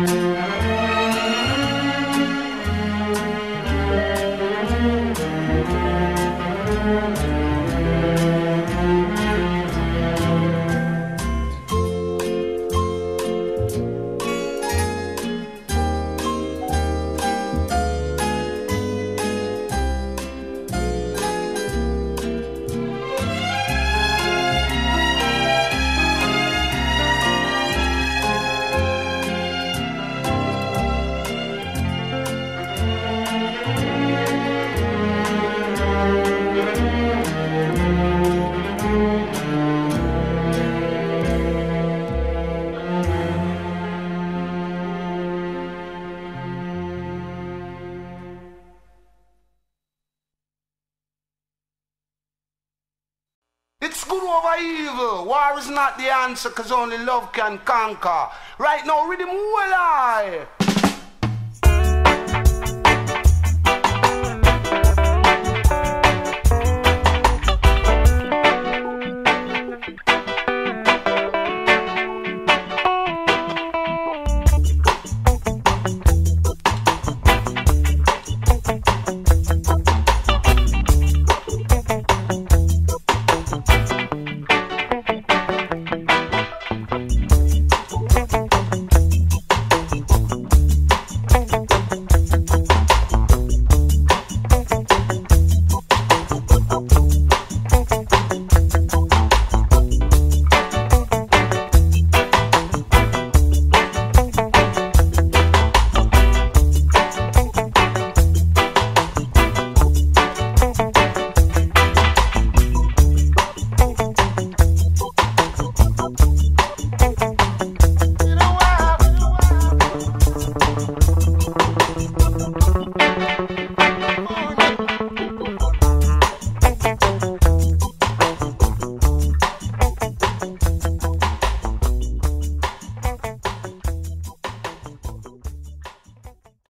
Música not the answer because only love can conquer. Right now, rhythm will I.